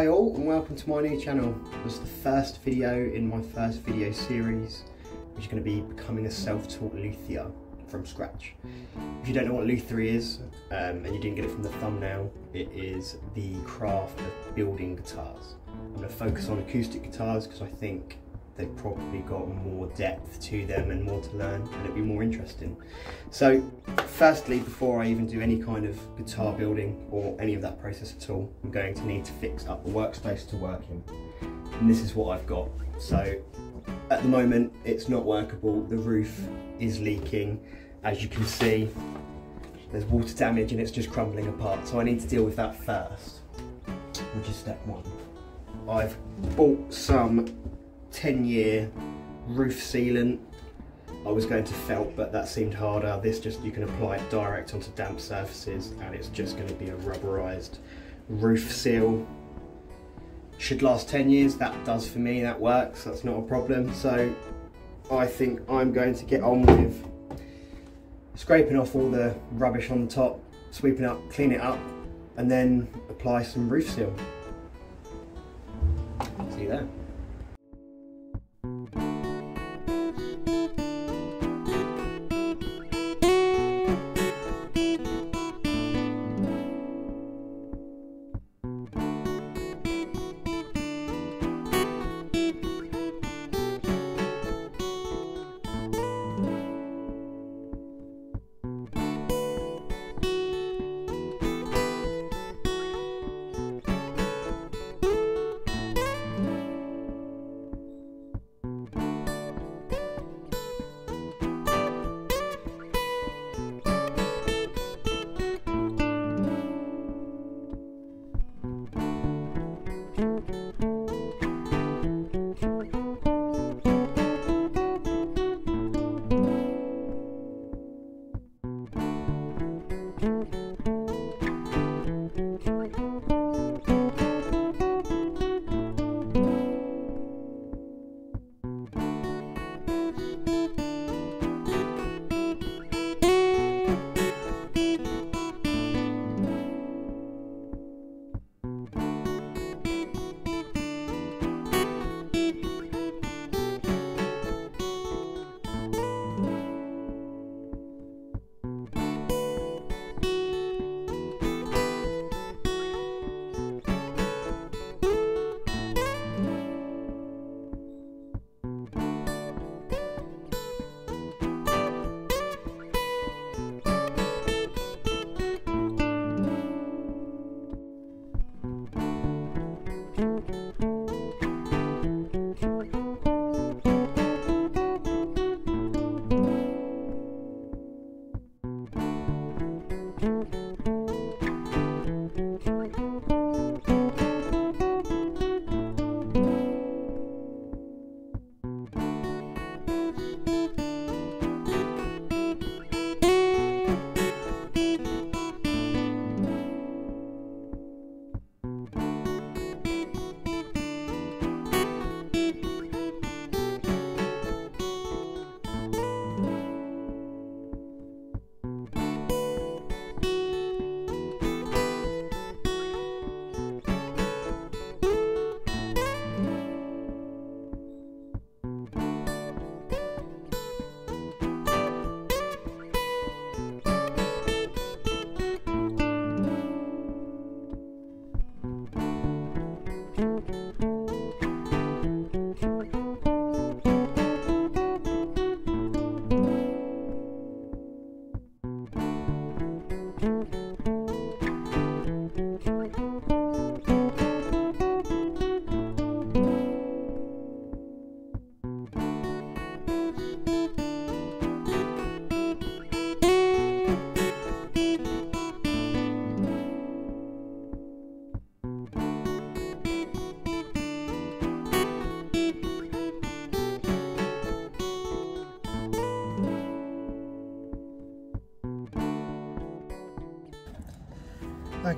Hi all and welcome to my new channel. This is the first video in my first video series which is going to be becoming a self-taught luthier from scratch. If you don't know what luthiery is um, and you didn't get it from the thumbnail, it is the craft of building guitars. I'm going to focus on acoustic guitars because I think they've probably got more depth to them and more to learn and it'd be more interesting. So firstly, before I even do any kind of guitar building or any of that process at all, I'm going to need to fix up the workspace to work in. And this is what I've got. So at the moment, it's not workable. The roof is leaking. As you can see, there's water damage and it's just crumbling apart. So I need to deal with that first, which is step one. I've bought some 10 year roof sealant. I was going to felt, but that seemed harder. This just, you can apply it direct onto damp surfaces and it's just gonna be a rubberized roof seal. Should last 10 years, that does for me, that works, that's not a problem. So I think I'm going to get on with scraping off all the rubbish on the top, sweeping up, clean it up, and then apply some roof seal. See you there.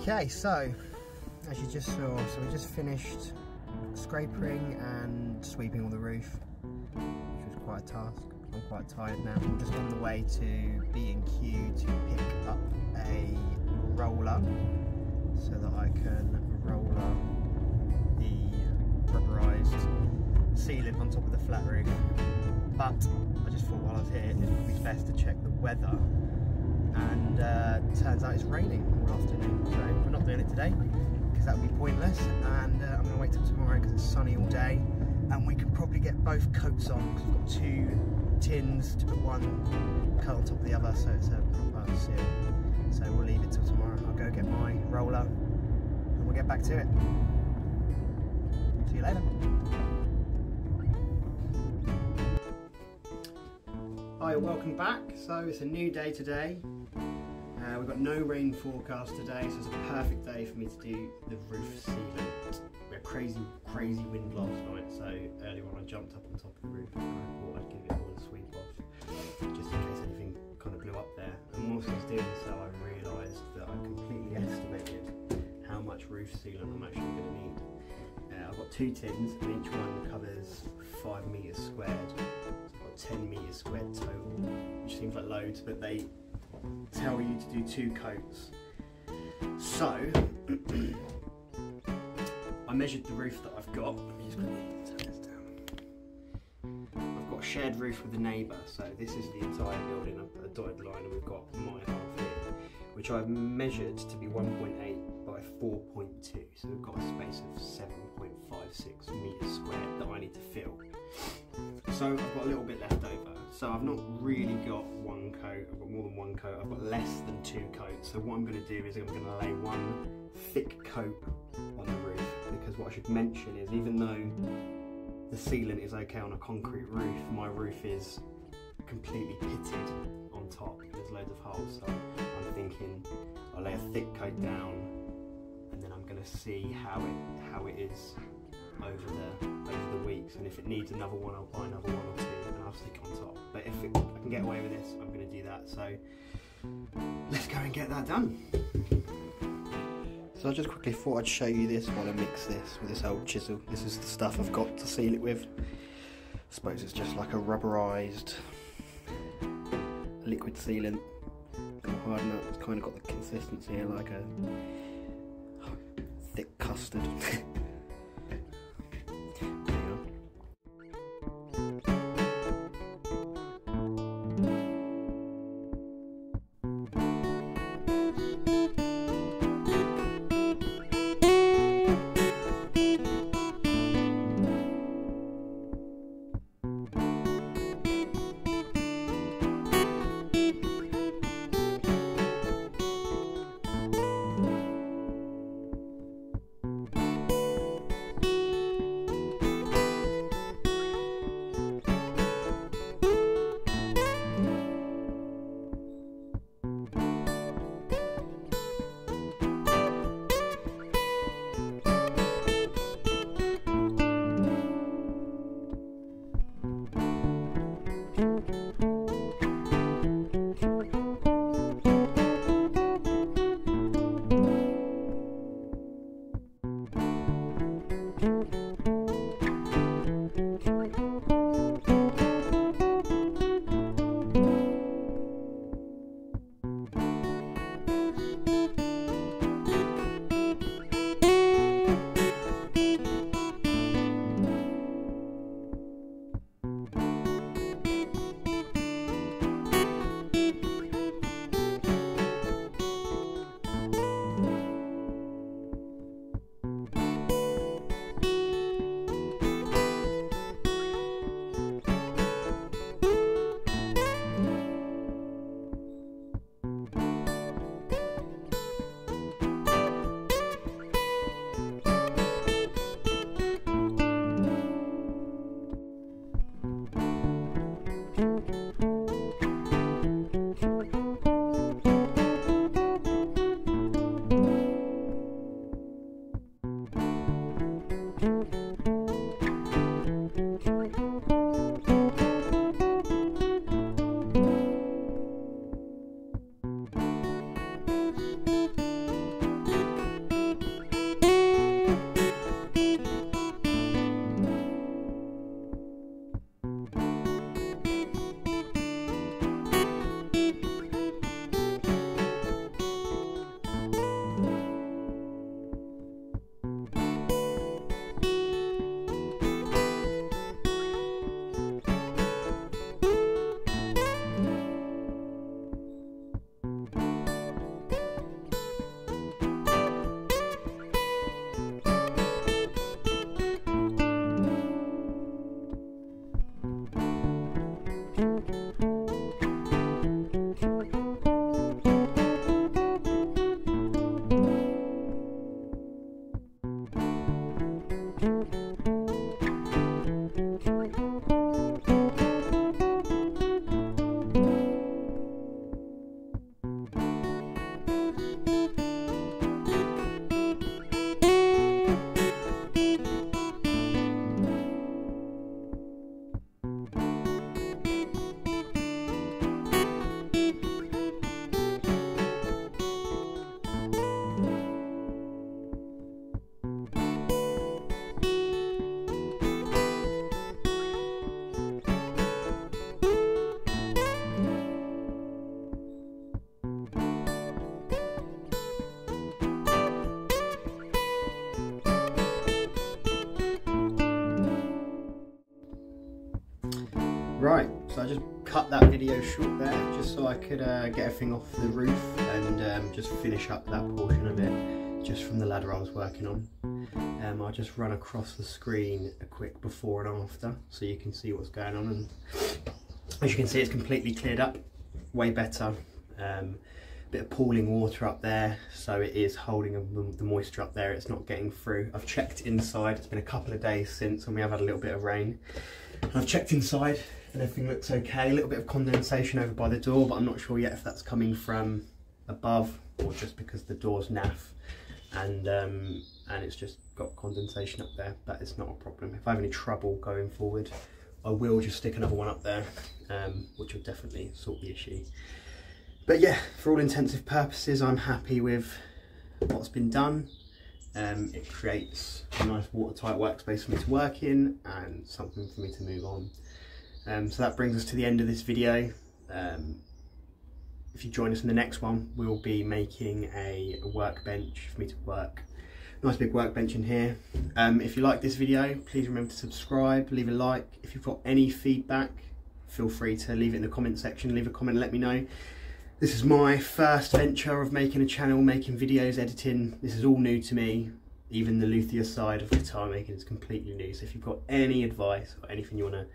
Okay, so as you just saw, so we just finished scraping and sweeping all the roof, which was quite a task. I'm quite tired now. I'm just on the way to B&Q to pick up a roller so that I can roll up the rubberised sealing on top of the flat roof. But I just thought while I was here, it would be best to check the weather and uh, turns out it's raining all afternoon, so we're not doing it today because that would be pointless. And uh, I'm going to wait till tomorrow because it's sunny all day, and we can probably get both coats on because we've got two tins to put one coat on top of the other, so it's a proper seal. So we'll leave it till tomorrow. I'll go get my roller, and we'll get back to it. See you later. Hi, welcome back. So it's a new day today. We've got no rain forecast today, so it's a perfect day for me to do the roof sealant. We had crazy, crazy wind last night, so earlier on I jumped up on top of the roof and I thought I'd give it all a sweep off, just in case anything kind of blew up there. And whilst I was doing so, I realised that I completely estimated how much roof sealant I'm actually going to need. Uh, I've got two tins, and each one covers five metres squared. so I've got 10 metres squared total, which seems like loads, but they tell you to do two coats. So, I measured the roof that I've got. Let me just quickly turn this down. I've got a shared roof with a neighbour, so this is the entire building, a, a dotted line, and we've got my half here, which I've measured to be 1.8 by 4.2, so we've got a space of 7.56 metres squared that I need to fill. So I've got a little bit left over. So I've not really got one coat, I've got more than one coat, I've got less than two coats. So what I'm going to do is I'm going to lay one thick coat on the roof because what I should mention is even though the sealant is okay on a concrete roof, my roof is completely pitted on top. There's loads of holes. So I'm thinking I'll lay a thick coat down and then I'm going to see how it how it is over the over the weeks, and if it needs another one, I'll buy another one or two, and I'll stick on top. But if it, I can get away with this, I'm going to do that. So let's go and get that done. So I just quickly thought I'd show you this while I mix this with this old chisel. This is the stuff I've got to seal it with. I suppose it's just like a rubberized liquid sealant. Harden up. It's kind of got the consistency like a thick custard. just cut that video short there just so I could uh, get everything off the roof and um, just finish up that portion of it just from the ladder I was working on. Um, I'll just run across the screen a quick before and after so you can see what's going on. And as you can see it's completely cleared up, way better. Um, bit of pooling water up there so it is holding the moisture up there. It's not getting through. I've checked inside. It's been a couple of days since and we have had a little bit of rain. I've checked inside everything looks okay a little bit of condensation over by the door but i'm not sure yet if that's coming from above or just because the door's naff and um, and it's just got condensation up there but it's not a problem if i have any trouble going forward i will just stick another one up there um, which will definitely sort the issue but yeah, for all intensive purposes, I'm happy with what's been done. Um, it creates a nice watertight workspace for me to work in and something for me to move on. Um, so that brings us to the end of this video. Um, if you join us in the next one, we'll be making a, workbench for me to work. Nice big workbench in here. Um, if you like this video, please remember to subscribe, leave a like. If you've got any feedback, feel free to leave it in the comment section, leave a comment let me know. This is my first venture of making a channel, making videos, editing. This is all new to me. Even the luthier side of guitar making is completely new. So if you've got any advice or anything you want to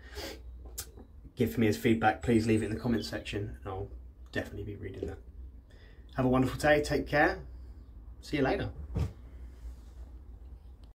give me as feedback, please leave it in the comment section. And I'll definitely be reading that. Have a wonderful day. Take care. See you later.